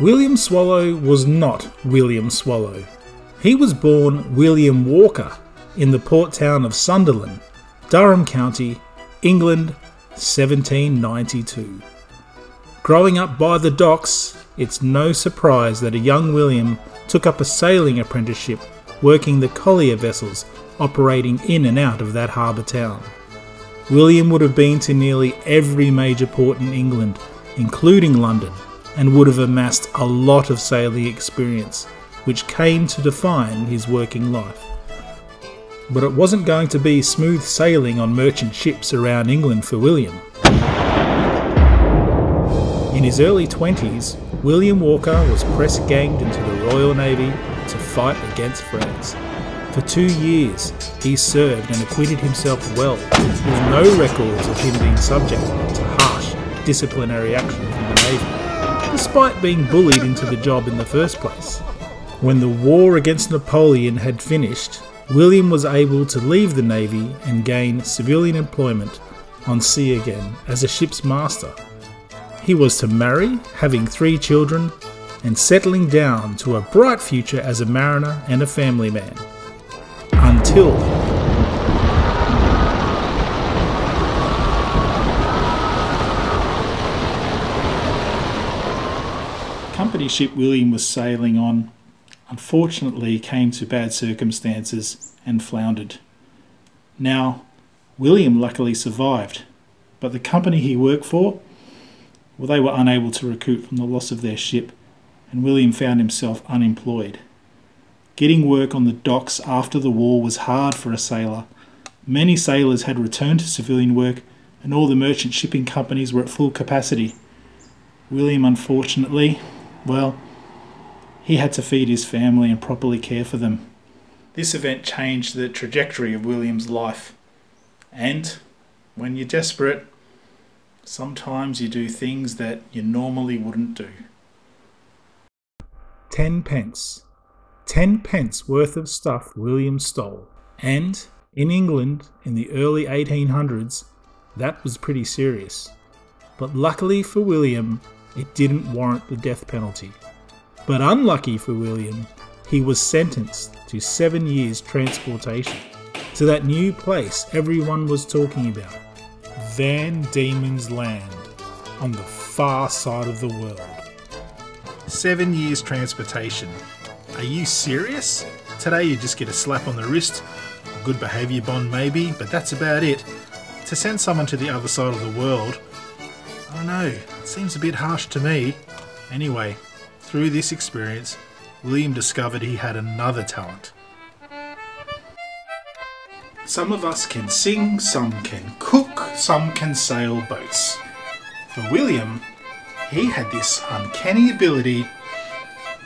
William Swallow was not William Swallow. He was born William Walker in the port town of Sunderland, Durham County, England, 1792. Growing up by the docks, it's no surprise that a young William took up a sailing apprenticeship working the collier vessels operating in and out of that harbour town. William would have been to nearly every major port in England, including London, and would have amassed a lot of sailing experience, which came to define his working life. But it wasn't going to be smooth sailing on merchant ships around England for William. In his early 20s, William Walker was press ganged into the Royal Navy to fight against France. For two years, he served and acquitted himself well, with no records of him being subject to harsh disciplinary action from the Navy, despite being bullied into the job in the first place. When the war against Napoleon had finished, William was able to leave the Navy and gain civilian employment on sea again as a ship's master. He was to marry, having three children, and settling down to a bright future as a mariner and a family man until ship William was sailing on unfortunately came to bad circumstances and floundered. Now, William luckily survived, but the company he worked for, well, they were unable to recoup from the loss of their ship, and William found himself unemployed. Getting work on the docks after the war was hard for a sailor. Many sailors had returned to civilian work, and all the merchant shipping companies were at full capacity. William, unfortunately, well, he had to feed his family and properly care for them. This event changed the trajectory of William's life. And when you're desperate, sometimes you do things that you normally wouldn't do. Ten pence ten pence worth of stuff William stole. And in England in the early 1800s, that was pretty serious. But luckily for William, it didn't warrant the death penalty. But unlucky for William, he was sentenced to seven years transportation to that new place everyone was talking about Van Diemen's Land on the far side of the world. Seven years transportation are you serious? Today you just get a slap on the wrist, a good behaviour bond maybe, but that's about it. To send someone to the other side of the world, I know, it seems a bit harsh to me. Anyway, through this experience, William discovered he had another talent. Some of us can sing, some can cook, some can sail boats. For William, he had this uncanny ability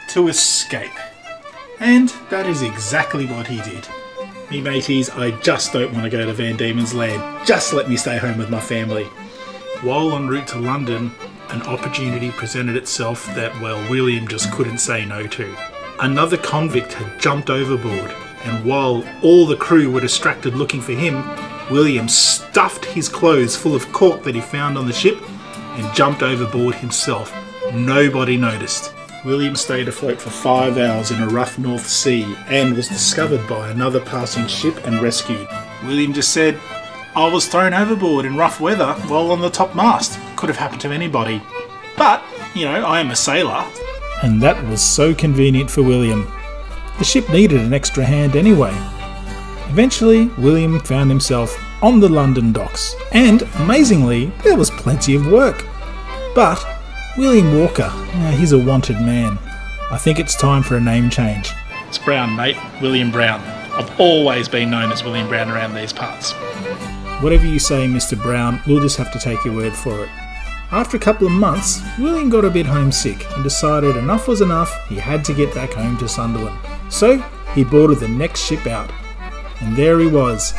to escape. And that is exactly what he did. Me mateys, I just don't want to go to Van Diemen's Land. Just let me stay home with my family. While en route to London, an opportunity presented itself that, well, William just couldn't say no to. Another convict had jumped overboard, and while all the crew were distracted looking for him, William stuffed his clothes full of cork that he found on the ship and jumped overboard himself. Nobody noticed. William stayed afloat for five hours in a rough North Sea and was discovered by another passing ship and rescued. William just said, I was thrown overboard in rough weather while on the top mast. Could have happened to anybody. But, you know, I am a sailor. And that was so convenient for William. The ship needed an extra hand anyway. Eventually, William found himself on the London docks, and amazingly, there was plenty of work. But William Walker, yeah, he's a wanted man. I think it's time for a name change. It's Brown, mate. William Brown. I've always been known as William Brown around these parts. Whatever you say, Mr. Brown, we'll just have to take your word for it. After a couple of months, William got a bit homesick and decided enough was enough, he had to get back home to Sunderland. So he boarded the next ship out. And there he was,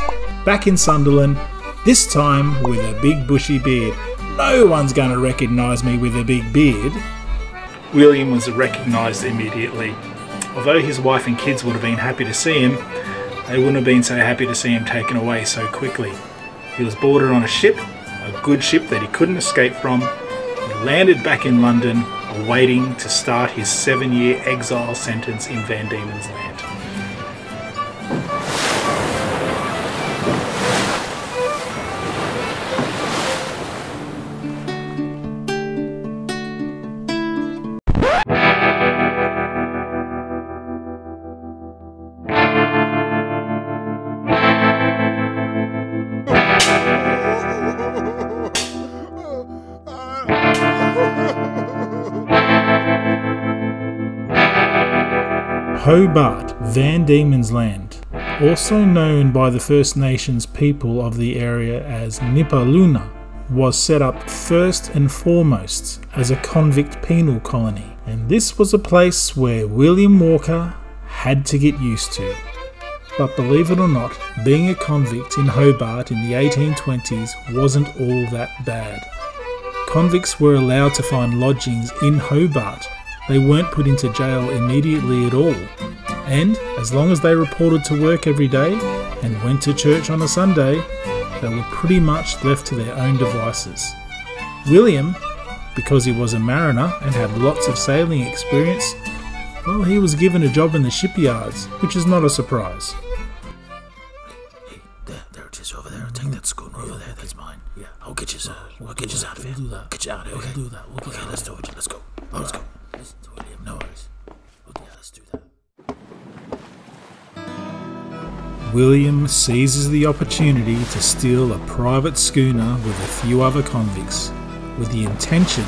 back in Sunderland, this time with a big bushy beard no one's going to recognise me with a big beard. William was recognised immediately. Although his wife and kids would have been happy to see him, they wouldn't have been so happy to see him taken away so quickly. He was boarded on a ship, a good ship that he couldn't escape from. He landed back in London, awaiting to start his seven year exile sentence in Van Diemen's Land. Hobart, Van Diemen's Land, also known by the First Nations people of the area as Nipaluna, was set up first and foremost as a convict penal colony, and this was a place where William Walker had to get used to. But believe it or not, being a convict in Hobart in the 1820s wasn't all that bad. Convicts were allowed to find lodgings in Hobart they weren't put into jail immediately at all. And as long as they reported to work every day and went to church on a Sunday, they were pretty much left to their own devices. William, because he was a mariner and had lots of sailing experience, well, he was given a job in the shipyards, which is not a surprise. Hey, there, there it is over there. Take that schooner over there. That's mine. Yeah, I'll get you. sir. I'll get you out of here. We'll do that. Get you out of here. Okay, we'll do that. We'll okay, let's do it. Let's go. Oh, let's go. William seizes the opportunity to steal a private schooner with a few other convicts, with the intention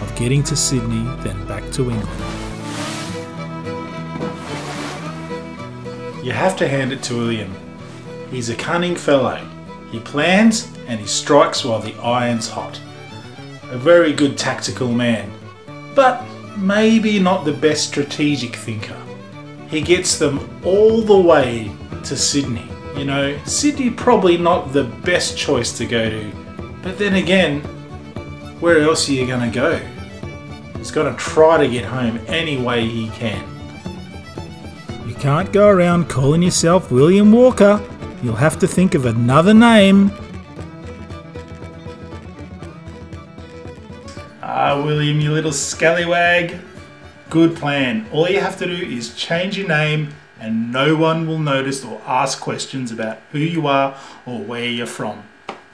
of getting to Sydney, then back to England. You have to hand it to William. He's a cunning fellow. He plans and he strikes while the iron's hot. A very good tactical man. But maybe not the best strategic thinker. He gets them all the way to Sydney. You know, Sydney probably not the best choice to go to, but then again, where else are you going to go? He's going to try to get home any way he can. You can't go around calling yourself William Walker. You'll have to think of another name. Ah, William, you little scallywag. Good plan. All you have to do is change your name and no one will notice or ask questions about who you are or where you're from.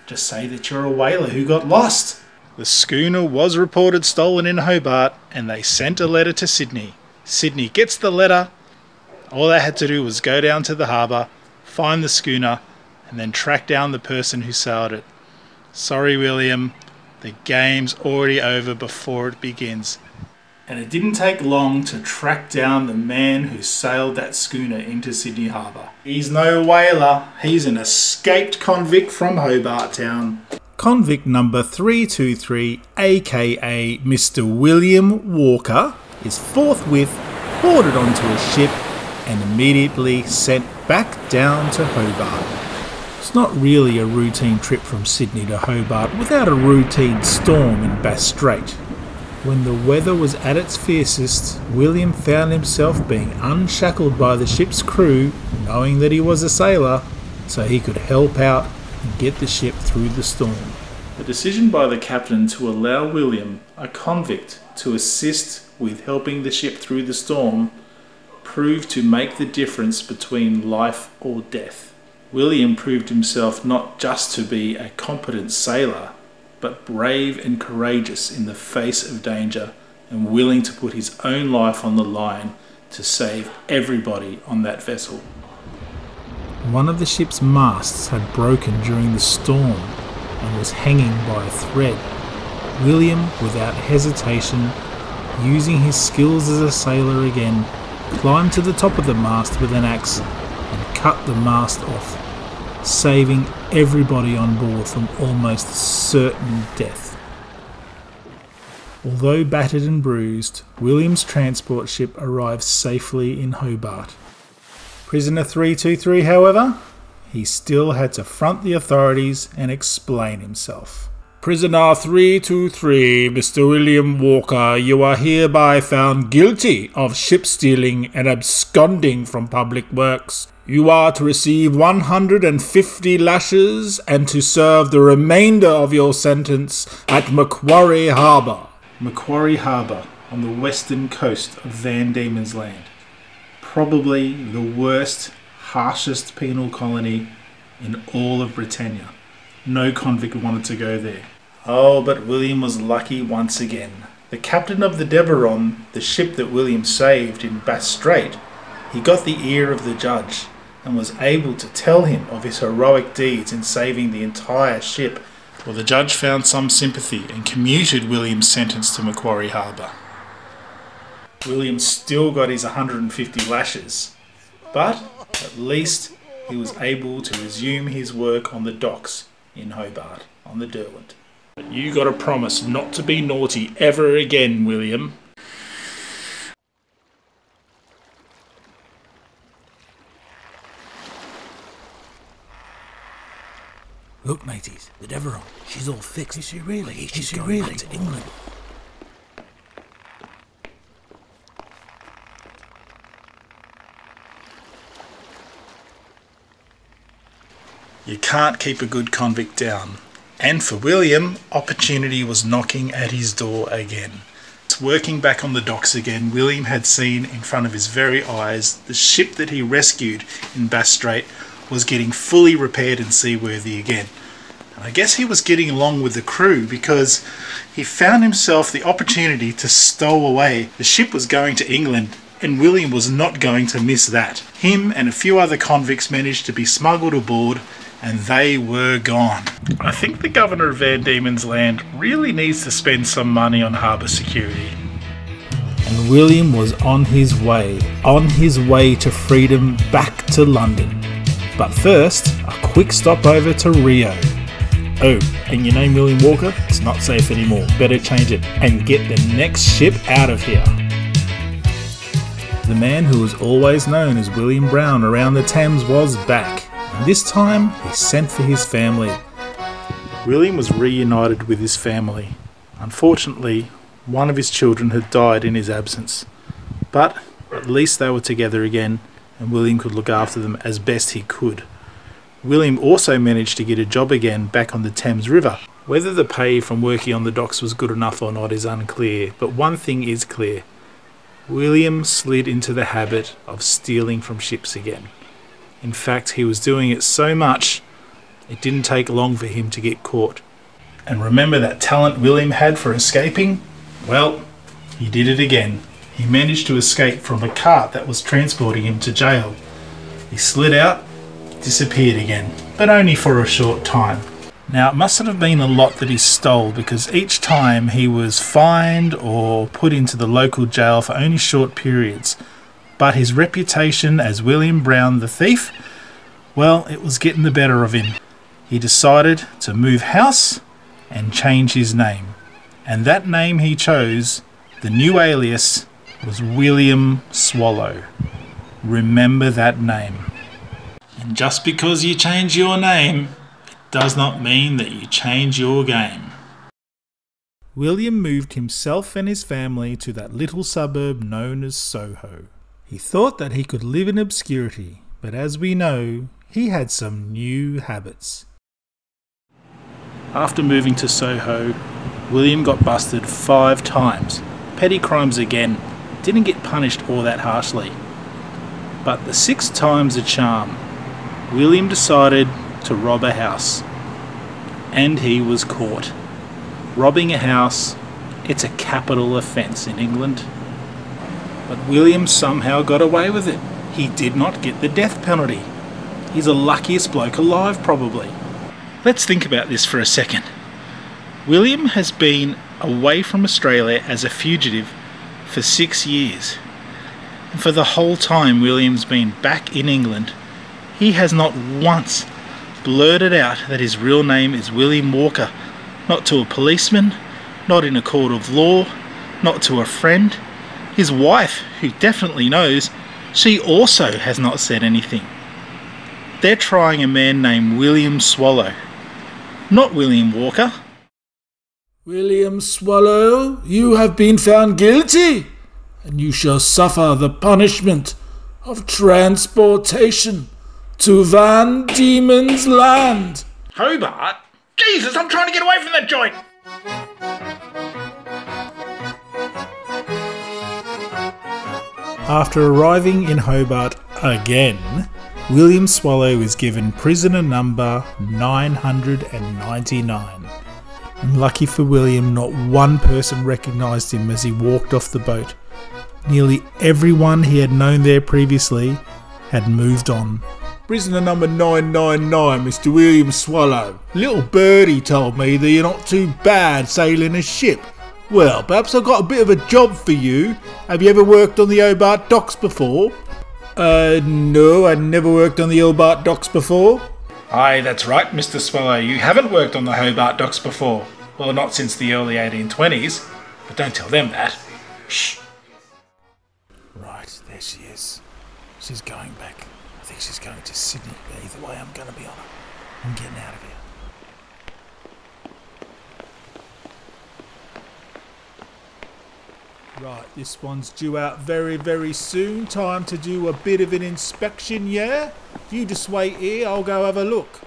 Just say that you're a whaler who got lost. The schooner was reported stolen in Hobart and they sent a letter to Sydney. Sydney gets the letter. All they had to do was go down to the harbour, find the schooner, and then track down the person who sailed it. Sorry, William, the game's already over before it begins. And it didn't take long to track down the man who sailed that schooner into Sydney Harbour. He's no whaler, he's an escaped convict from Hobart Town. Convict number 323, aka Mr. William Walker, is forthwith boarded onto a ship and immediately sent back down to Hobart. It's not really a routine trip from Sydney to Hobart without a routine storm in Bass Strait. When the weather was at its fiercest, William found himself being unshackled by the ship's crew, knowing that he was a sailor, so he could help out and get the ship through the storm. The decision by the captain to allow William, a convict, to assist with helping the ship through the storm proved to make the difference between life or death. William proved himself not just to be a competent sailor, but brave and courageous in the face of danger and willing to put his own life on the line to save everybody on that vessel. One of the ship's masts had broken during the storm and was hanging by a thread. William, without hesitation, using his skills as a sailor again, climbed to the top of the mast with an axe and cut the mast off, saving everybody on board from almost certain death. Although battered and bruised, William's transport ship arrived safely in Hobart. Prisoner 323, however, he still had to front the authorities and explain himself. Prisoner 323, Mr. William Walker, you are hereby found guilty of ship stealing and absconding from public works. You are to receive 150 lashes and to serve the remainder of your sentence at Macquarie Harbour. Macquarie Harbour, on the western coast of Van Diemen's Land. Probably the worst, harshest penal colony in all of Britannia. No convict wanted to go there. Oh, but William was lucky once again. The captain of the Deveron, the ship that William saved in Bass Strait, he got the ear of the judge and was able to tell him of his heroic deeds in saving the entire ship. Well, the judge found some sympathy and commuted William's sentence to Macquarie Harbour. William still got his 150 lashes, but at least he was able to resume his work on the docks in Hobart on the Derwent. You got to promise not to be naughty ever again, William. Look, mateys, the Deveron. She's all fixed. Is she really? She's Is she going really? back to England. You can't keep a good convict down. And for William, opportunity was knocking at his door again. Working back on the docks again, William had seen in front of his very eyes the ship that he rescued in Bass Strait was getting fully repaired and seaworthy again. And I guess he was getting along with the crew because he found himself the opportunity to stow away. The ship was going to England and William was not going to miss that. Him and a few other convicts managed to be smuggled aboard and they were gone. I think the governor of Van Diemen's Land really needs to spend some money on harbour security. And William was on his way, on his way to freedom back to London. But first, a quick stop over to Rio. Oh, and your name William Walker? It's not safe anymore. Better change it and get the next ship out of here. The man who was always known as William Brown around the Thames was back and this time he sent for his family. William was reunited with his family. Unfortunately, one of his children had died in his absence, but at least they were together again, and William could look after them as best he could. William also managed to get a job again back on the Thames River. Whether the pay from working on the docks was good enough or not is unclear, but one thing is clear. William slid into the habit of stealing from ships again. In fact, he was doing it so much, it didn't take long for him to get caught. And remember that talent William had for escaping? Well, he did it again. He managed to escape from a cart that was transporting him to jail. He slid out, disappeared again, but only for a short time. Now, it mustn't have been a lot that he stole because each time he was fined or put into the local jail for only short periods but his reputation as William Brown the thief, well, it was getting the better of him. He decided to move house and change his name. And that name he chose, the new alias, was William Swallow. Remember that name. And just because you change your name, it does not mean that you change your game. William moved himself and his family to that little suburb known as Soho. He thought that he could live in obscurity, but as we know, he had some new habits. After moving to Soho, William got busted five times. Petty crimes again. Didn't get punished all that harshly. But the sixth time's a charm. William decided to rob a house. And he was caught. Robbing a house, it's a capital offence in England. But William somehow got away with it. He did not get the death penalty. He's the luckiest bloke alive, probably. Let's think about this for a second. William has been away from Australia as a fugitive for six years. And for the whole time William's been back in England, he has not once blurted out that his real name is William Walker, not to a policeman, not in a court of law, not to a friend, his wife, who definitely knows, she also has not said anything. They're trying a man named William Swallow, not William Walker. William Swallow, you have been found guilty, and you shall suffer the punishment of transportation to Van Diemen's Land. Hobart? Jesus, I'm trying to get away from that joint! After arriving in Hobart again, William Swallow is given prisoner number 999. And lucky for William, not one person recognised him as he walked off the boat. Nearly everyone he had known there previously had moved on. Prisoner number 999, Mr. William Swallow. Little birdie told me that you're not too bad sailing a ship. Well, perhaps I've got a bit of a job for you. Have you ever worked on the Hobart docks before? Uh, no, I never worked on the Hobart docks before. Aye, that's right, Mr. Swallow. You haven't worked on the Hobart docks before. Well, not since the early 1820s. But don't tell them that. Shh. Right, there she is. She's going back. I think she's going to Sydney, but either way, I'm going to be on her. I'm getting out of here. Right, this one's due out very, very soon. Time to do a bit of an inspection, yeah? You just wait here, I'll go have a look.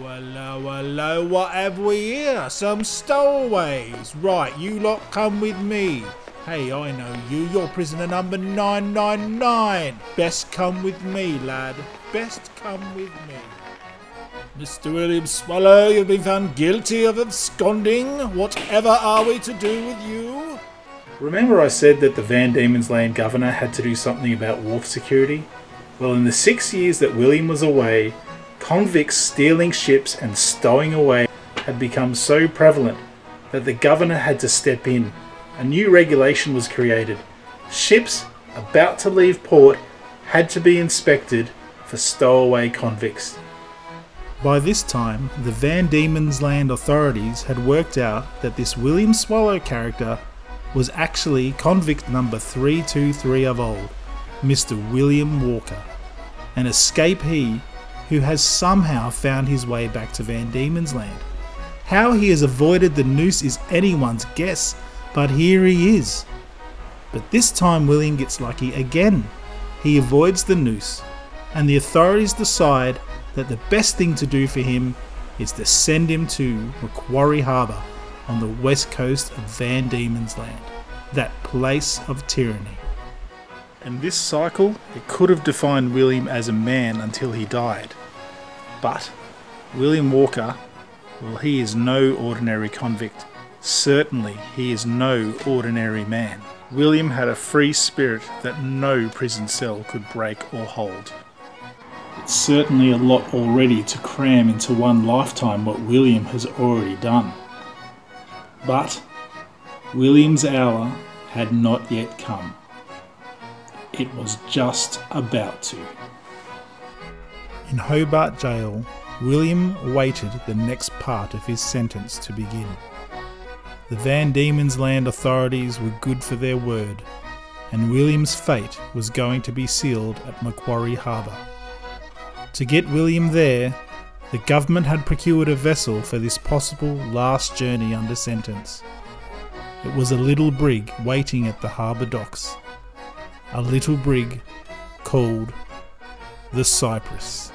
Hello, hello, what have we here? Some stowaways. Right, you lot come with me. Hey, I know you, you're prisoner number 999. Best come with me, lad. Best come with me. Mr. William Swallow, you've been found guilty of absconding. Whatever are we to do with you? Remember, I said that the Van Diemen's Land governor had to do something about wharf security? Well, in the six years that William was away, convicts stealing ships and stowing away had become so prevalent that the governor had to step in. A new regulation was created. Ships about to leave port had to be inspected for stowaway convicts. By this time, the Van Diemen's Land authorities had worked out that this William Swallow character was actually convict number 323 of old, Mr. William Walker, an escapee who has somehow found his way back to Van Diemen's Land. How he has avoided the noose is anyone's guess, but here he is. But this time William gets lucky again. He avoids the noose, and the authorities decide that the best thing to do for him is to send him to Macquarie Harbour on the west coast of Van Diemen's Land, that place of tyranny. And this cycle, it could have defined William as a man until he died. But William Walker, well, he is no ordinary convict. Certainly, he is no ordinary man. William had a free spirit that no prison cell could break or hold. It's certainly a lot already to cram into one lifetime what William has already done. But William's hour had not yet come. It was just about to. In Hobart Jail, William awaited the next part of his sentence to begin. The Van Diemen's Land authorities were good for their word, and William's fate was going to be sealed at Macquarie Harbour. To get William there, the government had procured a vessel for this possible last journey under sentence. It was a little brig waiting at the harbour docks. A little brig called the Cyprus.